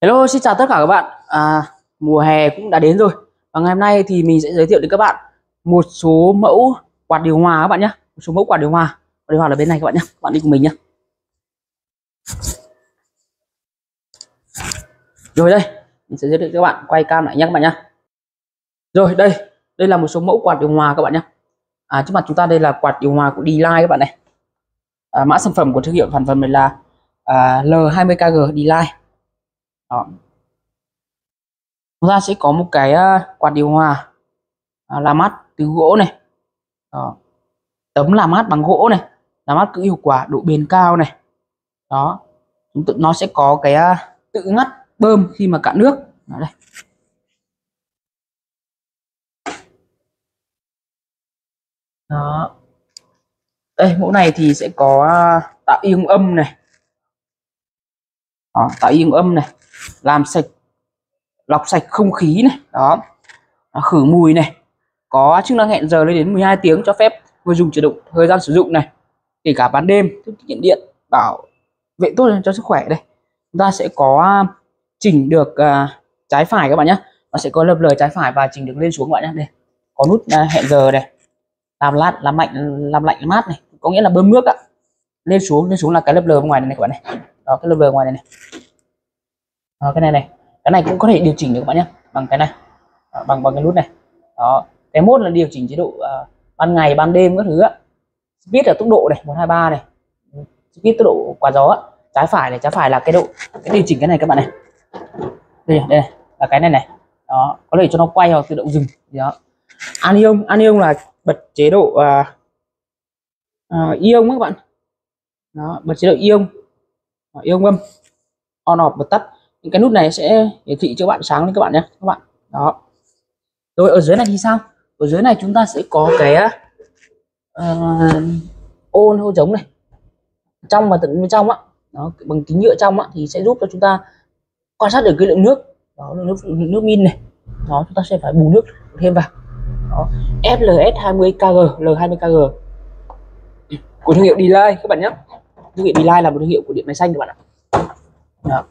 Hello, xin chào tất cả các bạn. À, mùa hè cũng đã đến rồi. Và ngày hôm nay thì mình sẽ giới thiệu đến các bạn một số mẫu quạt điều hòa các bạn nhé. Một số mẫu quạt điều hòa. Quạt điều hòa là bên này các bạn nhé. Các bạn đi cùng mình nhé. Rồi đây, mình sẽ giới thiệu cho các bạn quay cam lại nhé các bạn nhé. Rồi đây, đây là một số mẫu quạt điều hòa các bạn nhé. À, trước mặt chúng ta đây là quạt điều hòa của D-Line các bạn này. À, mã sản phẩm của thương hiệu sản phẩm này là à, L20KG D-Line đó. Chúng ta sẽ có một cái ờ, quạt điều hòa à, làm mát từ gỗ này. Đó. tấm làm mát bằng gỗ này làm mát cực hiệu quả độ bền cao này. Đó. Chúng tự, nó sẽ có cái ờ, tự ngắt bơm khi mà cạn nước. Đó đây. Đó. Đây, mẫu này thì sẽ có ờ, tạo ion âm này đó, tạo ion âm này làm sạch lọc sạch không khí này đó khử mùi này. Có chức năng hẹn giờ lên đến 12 tiếng cho phép người dùng sử dụng thời gian sử dụng này kể cả ban đêm tiết kiệm điện bảo vệ tốt cho sức khỏe đây. Chúng ta sẽ có à, chỉnh được uh, trái phải các bạn nhé nó sẽ có lập lờ trái phải và chỉnh được lên xuống các bạn nhé đây có nút uh, hẹn giờ này làm lát làm mạnh làm lạnh làm mát này. Có nghĩa là bơm nước ạ. Lên xuống lên xuống là cái lập lờ bên ngoài này, này các bạn này đó cái level ngoài này này. Đó, cái này này. Cái này cũng có thể điều chỉnh được các bạn nhé bằng cái này. Đó, bằng bằng cái nút này. Đó cái mốt là điều chỉnh chế độ uh, ban ngày ban đêm các thứ á. Speed là tốc độ này 123 này. Speed tốc độ quả gió trái phải này trái phải là cái độ cái điều chỉnh cái này các bạn này. Đây, đây này là cái này này. Đó có thể cho nó quay hoặc tự động dừng. Đó. Anion anion là bật chế độ uh, uh, ion các bạn. Đó bật chế độ ion Ờ, yêu âm on off bật tắt. Những cái nút này sẽ hiển thị cho bạn sáng lên các bạn nhé các bạn. Đó. Rồi ở dưới này thì sao? Ở dưới này chúng ta sẽ có cái ờ, uh, ôn hô giống này. Trong và tận bên trong á đó bằng kính nhựa trong á thì sẽ giúp cho chúng ta quan sát được cái lượng nước. Đó lượng nước lượng nước min này. Đó chúng ta sẽ phải bù nước thêm vào. Đó. FLS 20 KG L20 KG của thương hiệu Delay các bạn nhé thương hiệu D-Line là một thương hiệu của điện máy xanh các bạn ạ. Đó.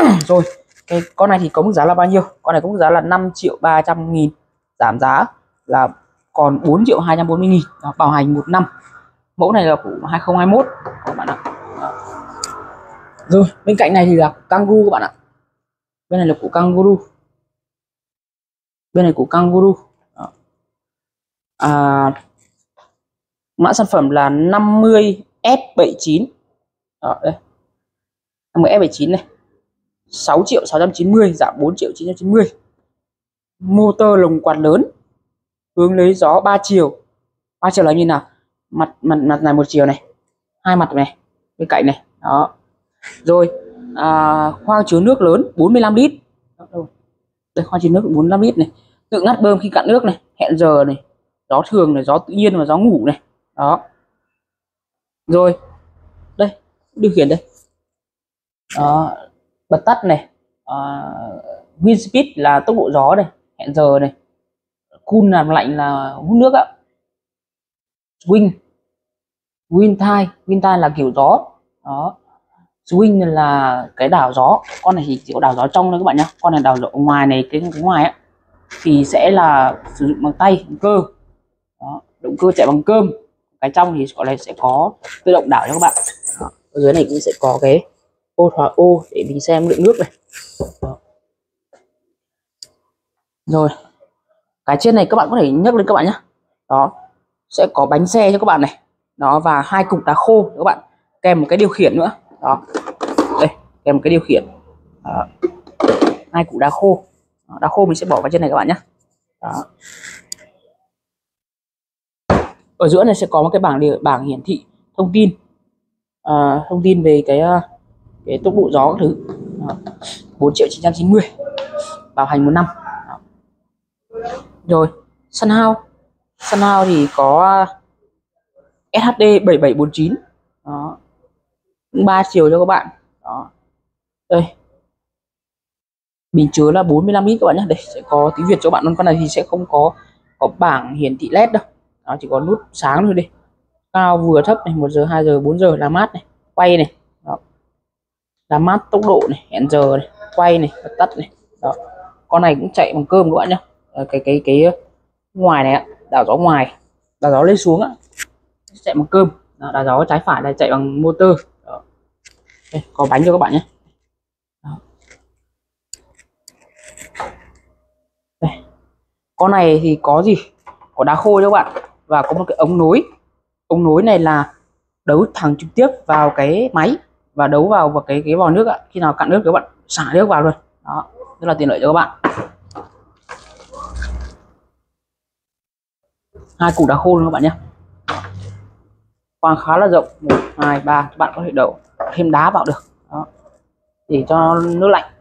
rồi cái con này thì có mức giá là bao nhiêu? Con này có mức giá là 5 triệu 300 nghìn giảm giá là còn 4 triệu 240 nghìn. Đó, bảo hành một năm. Mẫu này là của 2021 các bạn ạ. Đó. rồi bên cạnh này thì là kangaroo các bạn ạ. Bên này là của kangaroo bên này của kangaroo đó. À, mã sản phẩm là 50 F79 đó, đây. 50 F79 này. 6 triệu 690 giảm 4 triệu 990 motor lồng quạt lớn. Hướng lấy gió 3 chiều. 3 chiều là như nào. Mặt mặt mặt này một chiều này. Hai mặt này. Bên cạnh này. Đó. Rồi à, khoang chứa nước lớn 45 lít. Đây khoang chứa nước 45 lít này. Tự ngắt bơm khi cạn nước này. Hẹn giờ này. Gió thường này gió tự nhiên và gió ngủ này. Đó rồi. Đây điều khiển đây. Đó bật tắt này. À, wind speed là tốc độ gió này hẹn giờ này. Cool làm lạnh là hút nước ạ. Swing. Wind tide. Wind tide là kiểu gió. Đó. Swing là cái đảo gió. Con này thì chỉ có đảo gió trong thôi các bạn nhá. Con này đảo gió ngoài này cái, cái ngoài ấy, thì sẽ là sử dụng bằng tay bằng cơ. Đó. động cơ chạy bằng cơm cái trong thì có lẽ sẽ có tự động đảo cho các bạn đó. ở dưới này cũng sẽ có cái ô thoa ô để mình xem lượng nước này đó. rồi cái trên này các bạn có thể nhấc lên các bạn nhé đó sẽ có bánh xe cho các bạn này đó và hai cục đá khô các bạn kèm một cái điều khiển nữa đó đây kèm một cái điều khiển đó. hai cục đá khô đó, đá khô mình sẽ bỏ vào trên này các bạn nhé đó ở giữa này sẽ có một cái bảng bảng hiển thị thông tin. À, thông tin về cái uh, cái tốc độ gió các thứ. Bốn triệu chín trăm chín mươi. Bảo hành một năm. Đó. rồi sân hao sân hao thì có à, SHD 7749 đó. Ba chiều cho các bạn. Đó. Đây. Bình chứa là 45 lít các bạn nhé đây sẽ có tiếng Việt cho bạn luôn. Con này thì sẽ không có có bảng hiển thị led đâu nó chỉ có nút sáng thôi đi. Cao vừa thấp này một giờ 2 giờ 4 giờ là mát này quay này. Làm mát tốc độ này hẹn giờ này quay này bật tắt này. Đó. Con này cũng chạy bằng cơm các bạn nhá, ờ, cái cái cái ờ, ngoài này đảo gió ngoài đảo gió lên xuống á chạy bằng cơm. Đó, đảo gió trái phải là chạy bằng motor. Đó. Đây, có bánh cho các bạn nhé đó. Đây. con này thì có gì? Có đá khô cho các bạn và có một cái ống nối. Ống nối này là đấu thẳng trực tiếp vào cái máy và đấu vào vào cái cái vò nước ạ. Khi nào cạn nước các bạn xả nước vào luôn. Đó, rất là tiện lợi cho các bạn. Hai củ đá khô luôn các bạn nhé. Khoang khá là rộng. Một, hai, ba, các bạn có thể đậu thêm đá vào được. Đó. Để cho nước lạnh.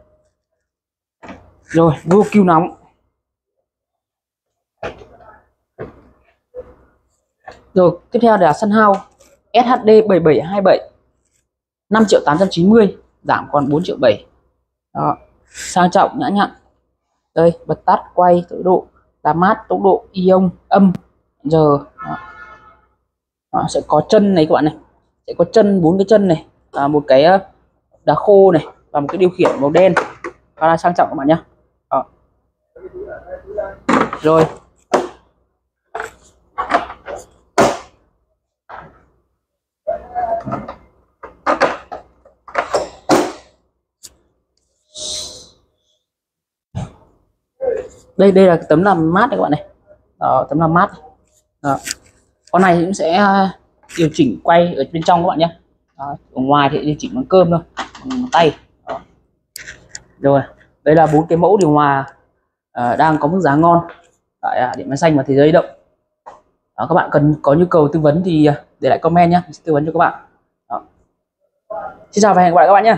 Rồi, vô cứu nóng. Rồi tiếp theo là sân hao SHD 7727 5 triệu 890 giảm còn 4 triệu 7 đó sang trọng nhã nhặn. Đây bật tắt quay tốc độ đá mát tốc độ ion âm giờ đó. Đó, sẽ có chân này các bạn này. Sẽ có chân bốn cái chân này. Và một cái ờ, đá khô này. Và một cái điều khiển màu đen. Khá là sang trọng các bạn nhé rồi. Đây đây là tấm làm mát này các bạn này đó, tấm làm mát đó. con này cũng sẽ ờ, điều chỉnh quay ở bên trong các bạn nhé đó. ở ngoài thì điều chỉnh bằng cơm thôi bằng tay đó. rồi đây là bốn cái mẫu điều hòa à, đang có mức giá ngon tại à, điện máy xanh và thế giới động đó, các bạn cần có nhu cầu tư vấn thì ờ, để lại comment nhé tư vấn cho các bạn đó. xin chào và hẹn gặp lại các bạn nhé